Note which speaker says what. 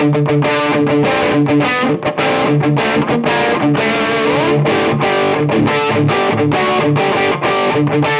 Speaker 1: right back.